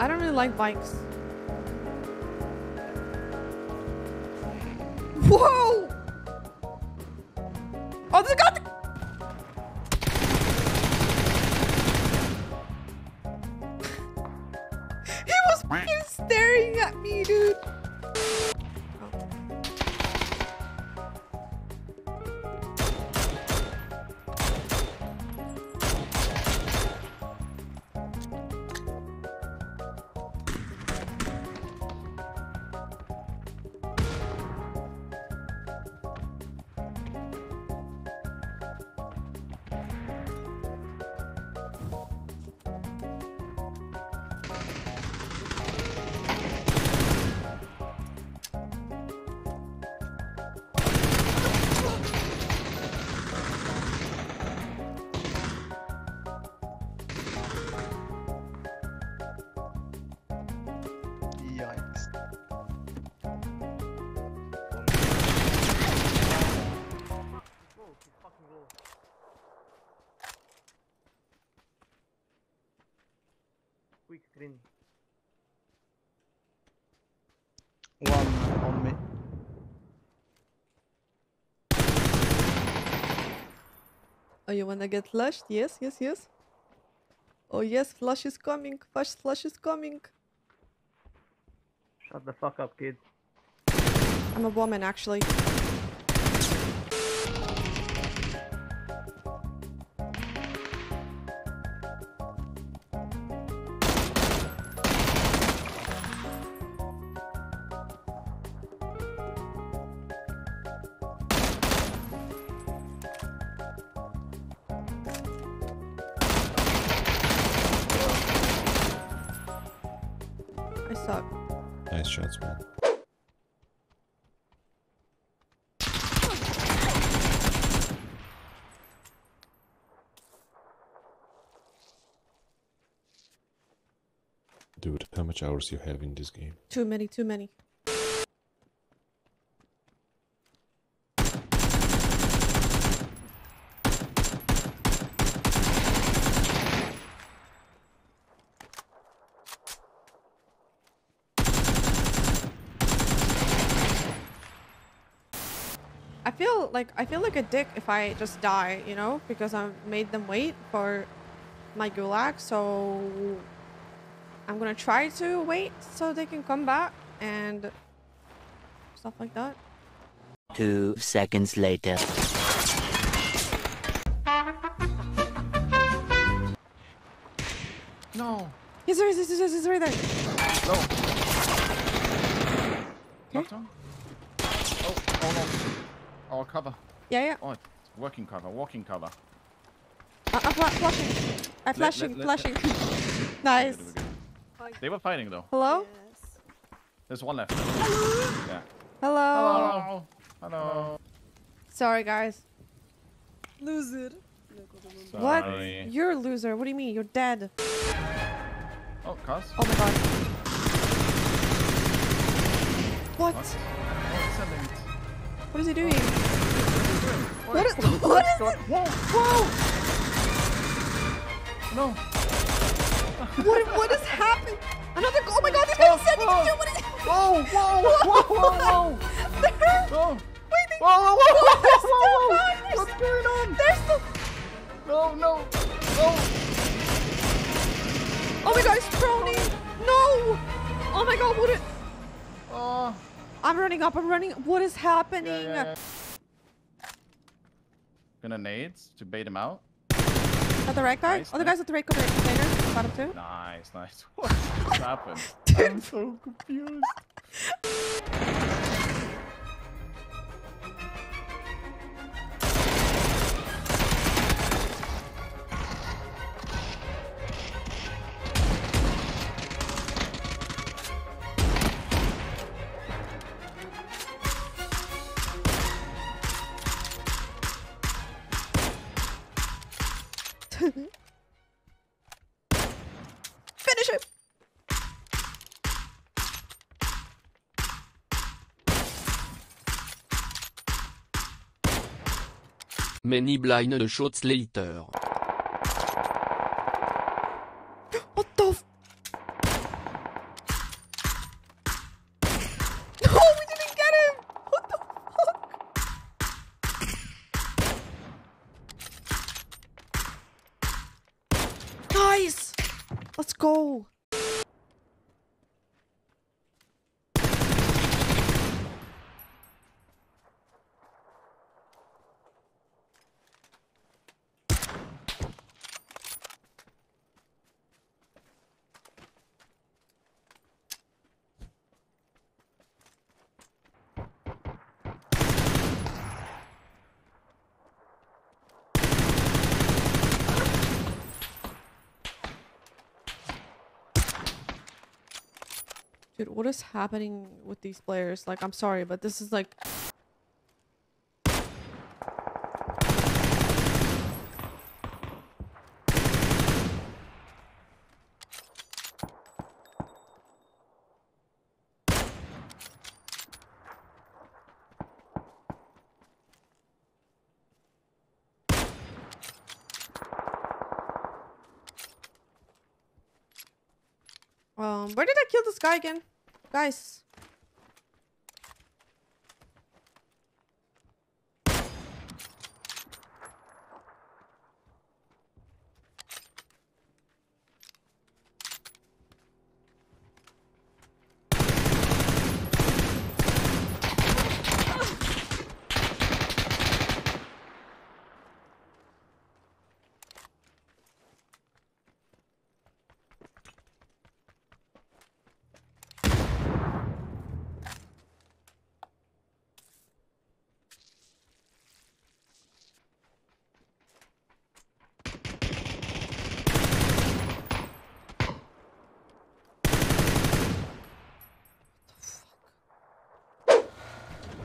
I don't really like bikes. Whoa! Oh, this got. he Quick screen. One on me. Oh, you wanna get flushed? Yes, yes, yes. Oh yes, flush is coming. Flush, flush is coming. Shut the fuck up, kid. I'm a woman, actually. Suck. Nice shots, man. Dude, how much hours you have in this game? Too many, too many. I feel like I feel like a dick if I just die, you know, because I've made them wait for my gulag. So I'm gonna try to wait so they can come back and stuff like that. Two seconds later. No. He's there, he's there, he's right there. No. Knocked? Oh, oh no. Oh, cover. Yeah, yeah. Oh, it's working cover, walking cover. Uh, I'm fla- flashing. I'm flashing, let- let- flashing. We're nice. good, we're good. They were fighting though. Hello? There's one left. Yeah. Hello. Hello. Hello. Sorry, guys. Loser. What? You're a loser. What do you mean? You're dead. Oh, cuz. Oh my god. What? What? Excellent. What is he doing? What What is, what is it? Whoa! Whoa! No! What, what is happening? Another Oh my god, this guy's sending whoa. you! What is Whoa! Whoa! Whoa! Whoa! Whoa! They're- Whoa! Wait, they- Whoa! Whoa! Whoa! They're Whoa! still Whoa! fine, What's going on? They're still- No! No! No! Oh my god, it's proning! No! Oh my god, what is... Oh! I'm running up, I'm running. What is happening? Yeah, yeah, yeah. Gonna nades to bait him out. At the right guy? Nice, oh, the nice. guy's at the right him too. Nice, nice. What just happened? I'm so confused. Many blind shots later. Dude, what is happening with these players? Like, I'm sorry, but this is like... Um, where did I kill this guy again? Guys.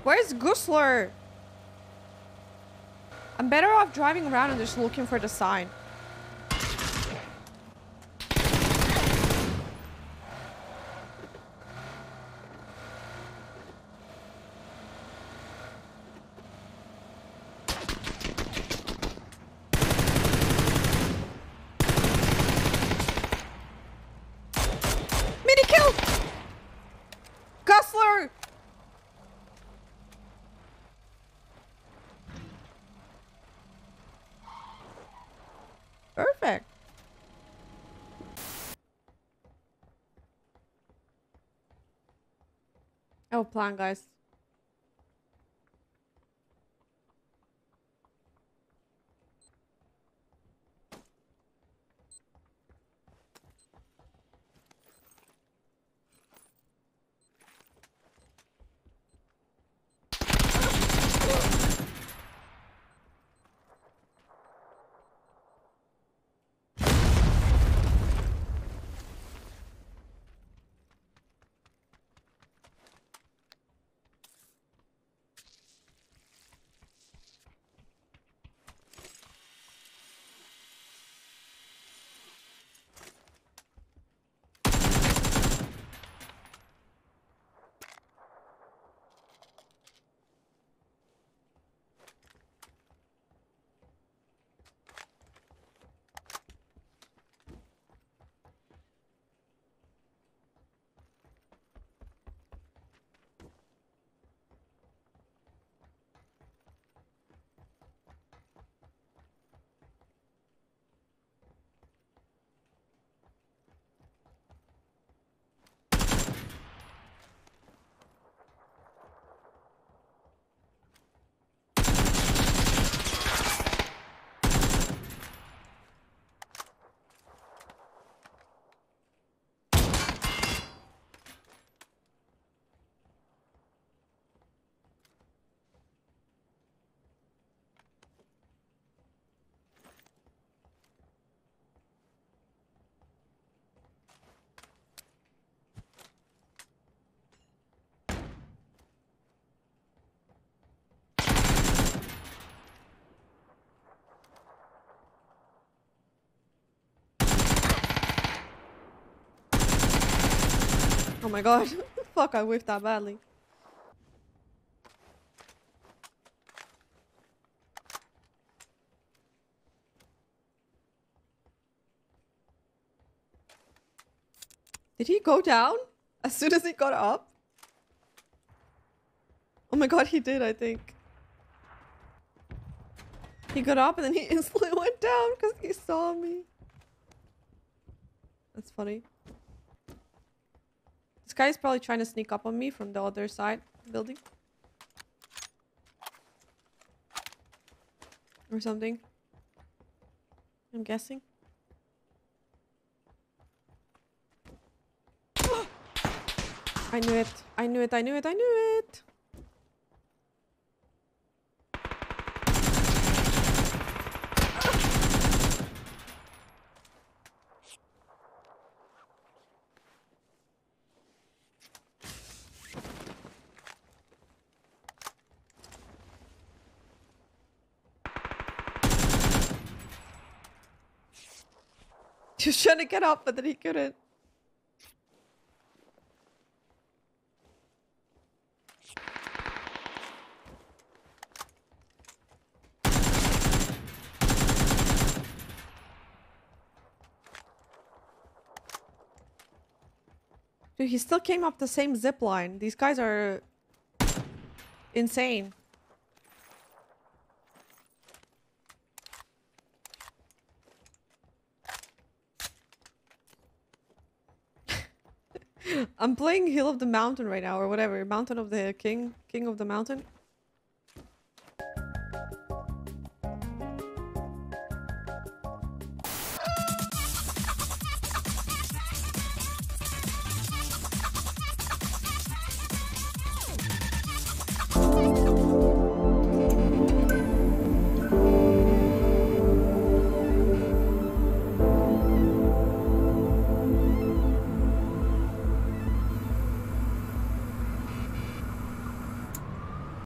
Where's Gusler? I'm better off driving around and just looking for the sign. Mini kill! Gusler! Perfect. Oh, plan, guys. Oh my god. Fuck, I whiffed that badly. Did he go down as soon as he got up? Oh my god, he did, I think. He got up and then he instantly went down because he saw me. That's funny. This guy's probably trying to sneak up on me from the other side building. Or something. I'm guessing. I knew it. I knew it. I knew it. I knew it. He was trying to get up, but then he couldn't. Dude, he still came up the same zip line. These guys are insane. I'm playing Hill of the Mountain right now, or whatever. Mountain of the King, King of the Mountain.